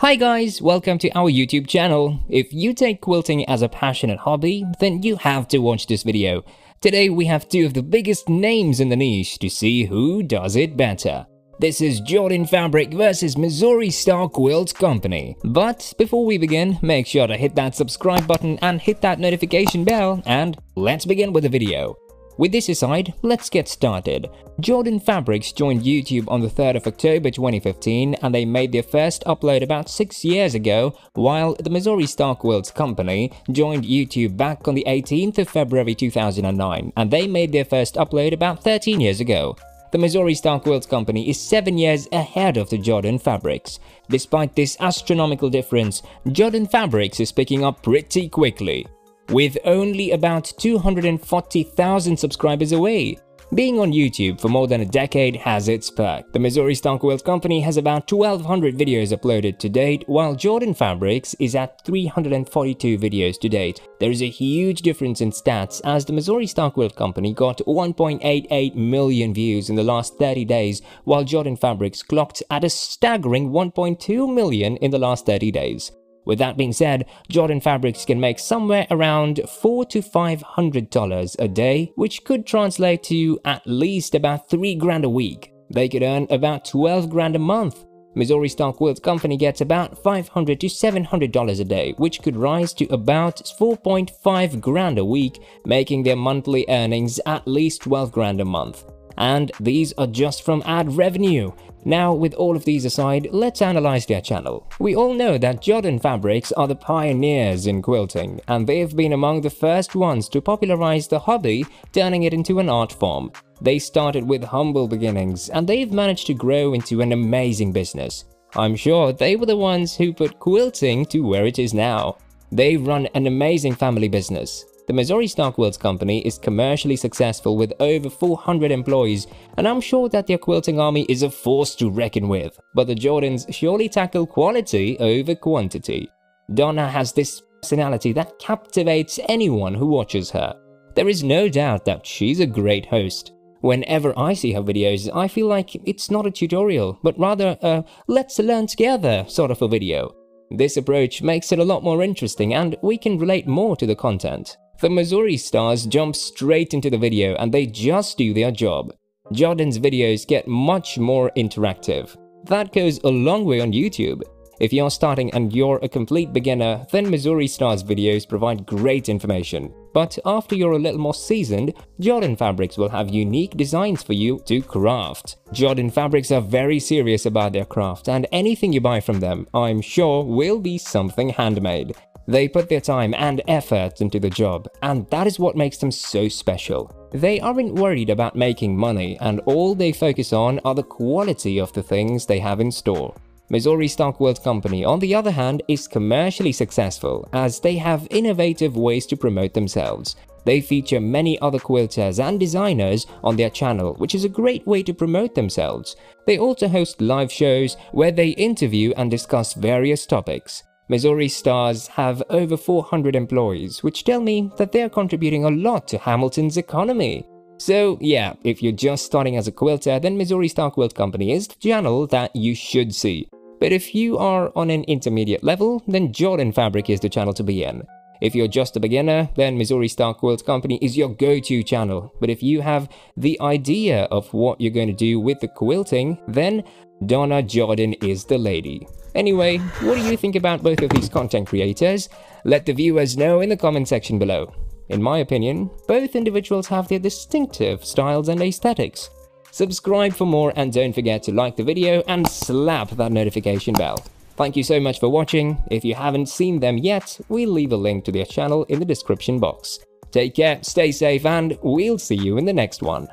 Hi guys, welcome to our YouTube channel. If you take quilting as a passionate hobby, then you have to watch this video. Today we have two of the biggest names in the niche to see who does it better. This is Jordan Fabric versus Missouri Star Quilt Company. But before we begin, make sure to hit that subscribe button and hit that notification bell and let's begin with the video. With this aside, let's get started. Jordan Fabrics joined YouTube on the 3rd of October 2015 and they made their first upload about 6 years ago, while the Missouri Star Quilts Company joined YouTube back on the 18th of February 2009 and they made their first upload about 13 years ago. The Missouri Star Quilts Company is 7 years ahead of the Jordan Fabrics. Despite this astronomical difference, Jordan Fabrics is picking up pretty quickly with only about 240,000 subscribers away. Being on YouTube for more than a decade has its perk. The Missouri Quilt Company has about 1200 videos uploaded to date, while Jordan Fabrics is at 342 videos to date. There is a huge difference in stats as the Missouri Quilt Company got 1.88 million views in the last 30 days, while Jordan Fabrics clocked at a staggering 1.2 million in the last 30 days. With that being said, Jordan Fabrics can make somewhere around four to five hundred dollars a day, which could translate to at least about three grand a week. They could earn about 12 grand a month. Missouri Star Quilt Company gets about 500 to 700 dollars a day, which could rise to about 4.5 grand a week, making their monthly earnings at least 12 grand a month. And these are just from ad revenue. Now, with all of these aside, let's analyze their channel. We all know that Jordan Fabrics are the pioneers in quilting, and they've been among the first ones to popularize the hobby, turning it into an art form. They started with humble beginnings, and they've managed to grow into an amazing business. I'm sure they were the ones who put quilting to where it is now. They run an amazing family business. The Missouri Star Quilts Company is commercially successful with over 400 employees, and I'm sure that their quilting army is a force to reckon with. But the Jordans surely tackle quality over quantity. Donna has this personality that captivates anyone who watches her. There is no doubt that she's a great host. Whenever I see her videos, I feel like it's not a tutorial, but rather a let's learn together sort of a video. This approach makes it a lot more interesting and we can relate more to the content. The Missouri stars jump straight into the video and they just do their job. Jordan's videos get much more interactive. That goes a long way on YouTube. If you're starting and you're a complete beginner, then Missouri Stars videos provide great information. But after you're a little more seasoned, Jordan Fabrics will have unique designs for you to craft. Jordan Fabrics are very serious about their craft and anything you buy from them, I'm sure, will be something handmade. They put their time and effort into the job, and that is what makes them so special. They aren't worried about making money, and all they focus on are the quality of the things they have in store. Missouri Quilt Company, on the other hand, is commercially successful as they have innovative ways to promote themselves. They feature many other quilters and designers on their channel, which is a great way to promote themselves. They also host live shows where they interview and discuss various topics. Missouri Stars have over 400 employees, which tell me that they're contributing a lot to Hamilton's economy. So yeah, if you're just starting as a quilter, then Missouri Star Quilt Company is the channel that you should see. But if you are on an intermediate level, then Jordan Fabric is the channel to be in. If you're just a beginner, then Missouri Star Quilt Company is your go-to channel. But if you have the idea of what you're going to do with the quilting, then Donna Jordan is the lady. Anyway, what do you think about both of these content creators? Let the viewers know in the comment section below. In my opinion, both individuals have their distinctive styles and aesthetics. Subscribe for more and don't forget to like the video and slap that notification bell. Thank you so much for watching. If you haven't seen them yet, we'll leave a link to their channel in the description box. Take care, stay safe, and we'll see you in the next one.